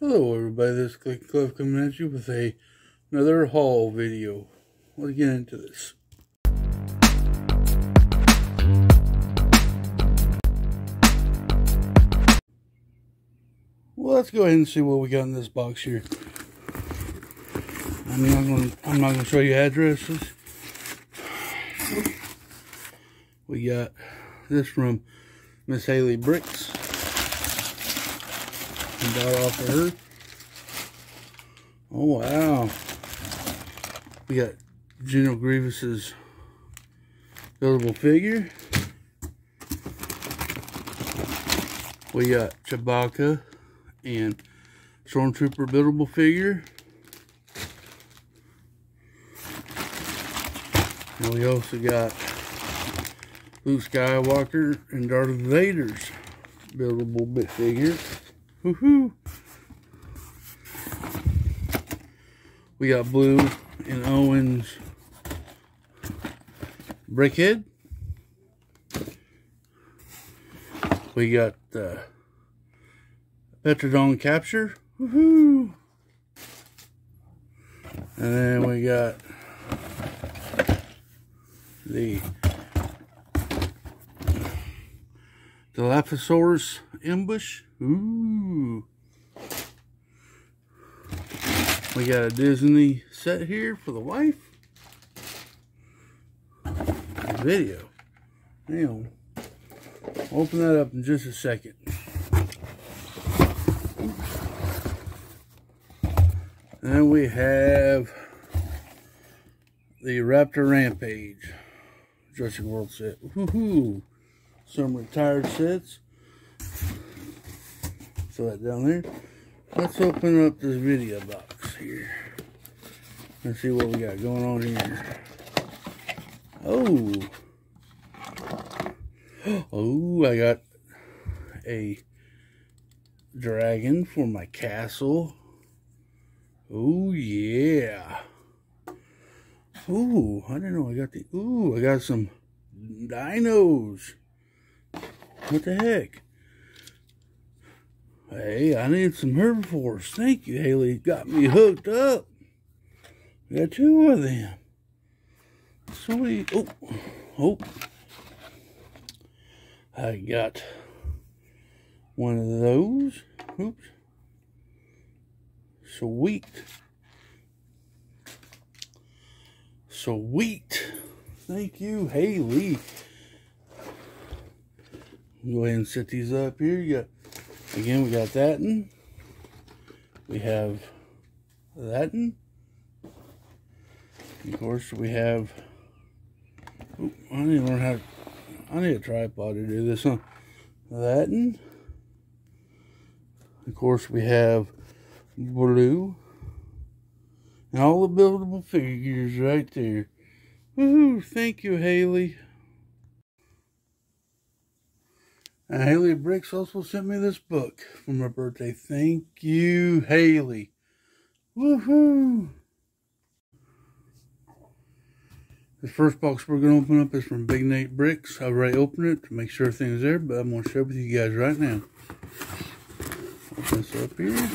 Hello everybody, this is Clicking Cliff coming at you with a another haul video. Let's get into this. Well, let's go ahead and see what we got in this box here. I'm not going. I'm not going to show you addresses. We got this from Miss Hailey Bricks. And bought off of her. Oh wow. We got General Grievous's buildable figure. We got Chewbacca and Stormtrooper buildable figure. And we also got Luke Skywalker and Darth Vader's buildable bit figure. Woohoo! We got Blue and Owen's Brickhead. We got uh, Pteranodon Capture. Woohoo! And then we got the Dilophosaurus ambush. Ooh. We got a Disney set here for the wife. Video. Damn. Open that up in just a second. And we have the Raptor Rampage Jurassic World set. Woohoo! Some retired sets. Throw that down there. Let's open up this video box here. and see what we got going on here. Oh. Oh, I got a dragon for my castle. Oh, yeah. Ooh, I didn't know I got the... Ooh, I got some dinos. What the heck? Hey, I need some herbivores. Thank you, Hailey. Got me hooked up. Got two of them. Sweet. Oh, oh. I got one of those. Oops. Sweet. Sweet. Thank you, Hailey. Go ahead and set these up here. You got Again, we got that one. We have that one. Of course, we have. Oh, I need to learn how. To, I need a tripod to do this one. That one. Of course, we have blue. And all the buildable figures right there. Woohoo! Thank you, Hailey. Hailey Bricks also sent me this book for my birthday. Thank you, Hailey. Woohoo! The first box we're going to open up is from Big Nate Bricks. I've already opened it to make sure everything's there, but I'm going to share it with you guys right now. Open this up here.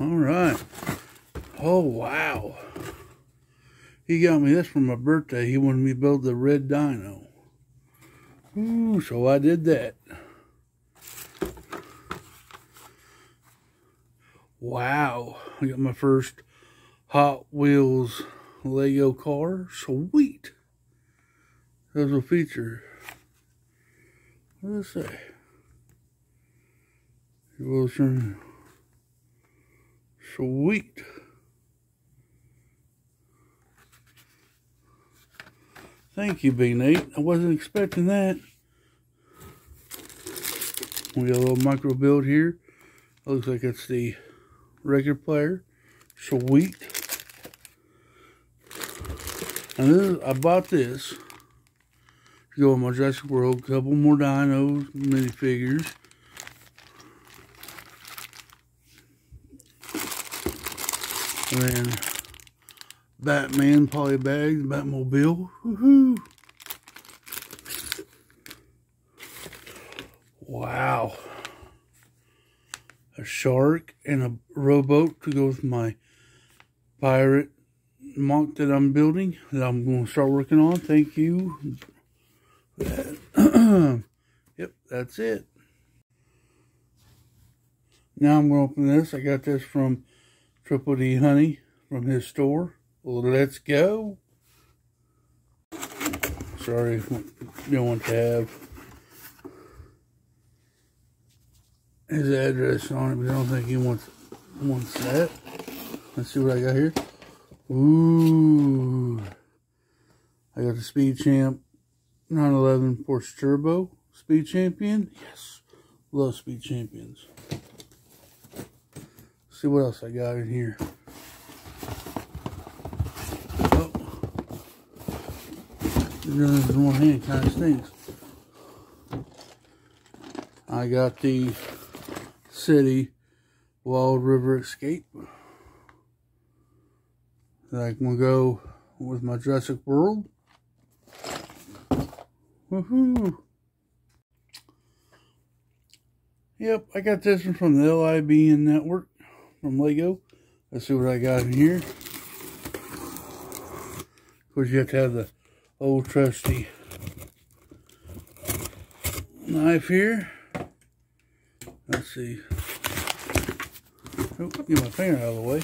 Alright. Oh, wow. He got me this for my birthday. He wanted me to build the red dino. Ooh, so I did that. Wow. I got my first Hot Wheels Lego car. Sweet. There's a feature. What does it say? Wilson. Uh, sweet. Thank you, Big Nate. I wasn't expecting that. We got a little micro build here. Looks like it's the record player. Sweet. And this is, I bought this to go with my Jurassic World. Couple more dinos, minifigures. And then Batman polybags, Batmobile. Woohoo! Wow. a shark, and a rowboat to go with my pirate MOC that I'm building that I'm going to start working on. Thank you. yep, that's it. Now I'm going to open this. I got this from Triple D Honey from his store. Let's go. Sorry, don't want to have his address on it, but I don't think he wants wants that. Let's see what I got here. Ooh. I got the Speed Champ 911 Porsche Turbo Speed Champion. Yes. Love Speed Champions. Let's see what else I got in here. Doing this in one hand kind of stinks. I got the City Wild River Escape that I can go with my Jurassic World. Woohoo! Yep, I got this one from the LIBN network from Lego. Let's see what I got in here. Of course, you have to have the old trusty knife here. Let's see. Oh, get my finger out of the way.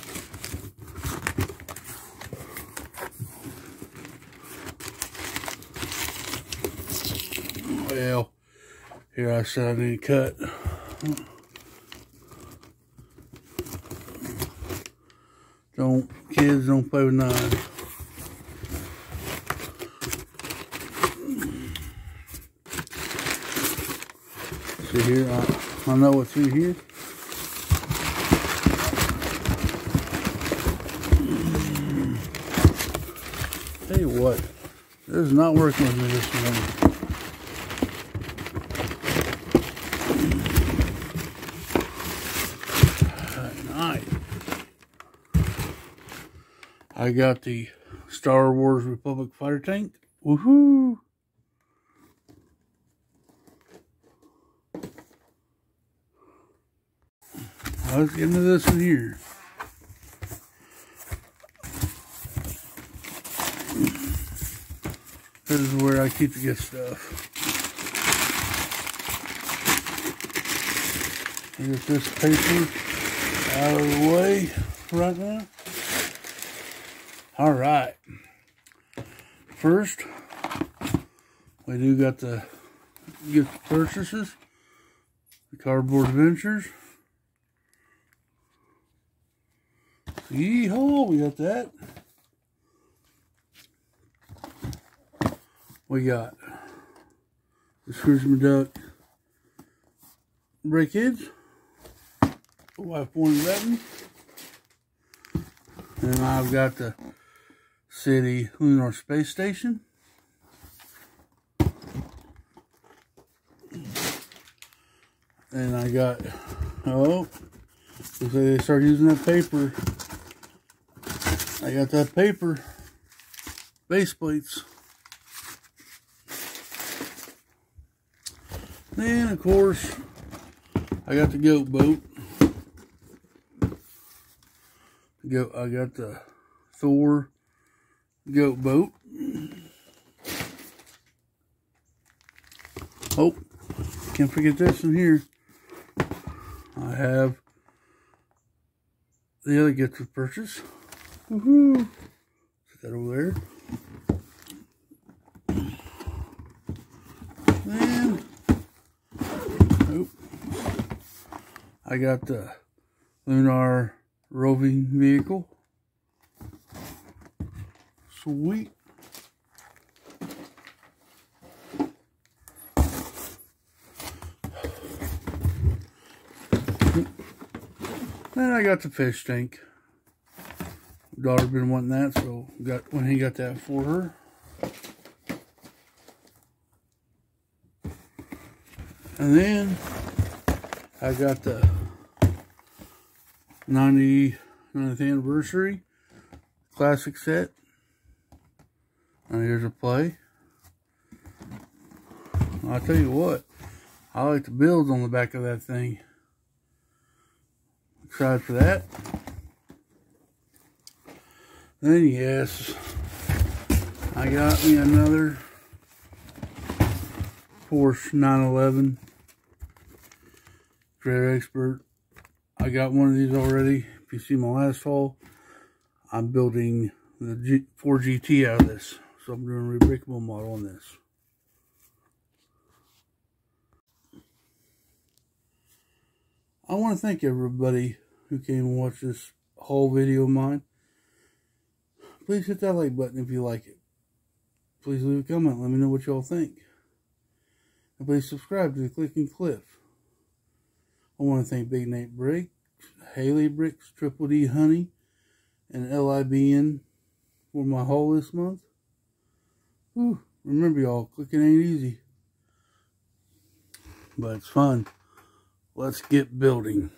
Well, here I said I need to cut. Don't, kids don't play with knives. See here, I, I know what's through here. Tell you what, this is not working with me this morning. I got the Star Wars Republic fighter tank. Woohoo! Let's get into this in here. This is where I keep the good stuff. Get this paper out of the way right now. All right. First, we do got the gift purchases, the cardboard adventures. Yeehaw, we got that. We got the Scrooge McDuck breakage, wife one eleven, and I've got the City Lunar Space Station. And I got, oh, they start using that paper. I got that paper base plates. Then, of course, I got the goat boat. Go, I got the Thor goat boat. Oh, can't forget this in here. I have the other gift of purchase. Woohoo! Put that over there. Then, oh, I got the Lunar roving vehicle. Sweet. Then I got the fish tank. Daughter been wanting that, so got when he got that for her. And then I got the 90th anniversary classic set. And here's a play. I'll tell you what, I like the builds on the back of that thing. excited for that. Then yes, I got me another Porsche 911 Dread Expert. I got one of these already. If you see my last haul, I'm building the G 4GT out of this. So I'm doing a rebrickable model on this. I want to thank everybody who came and watched this whole video of mine. Please hit that like button if you like it. Please leave a comment. Let me know what y'all think. And please subscribe to the Clicking Cliff. I want to thank Big Nate Bricks, Hailey Bricks, Triple D Honey, and LIBN for my haul this month. Whew, remember y'all, clicking ain't easy. But it's fun. Let's get building.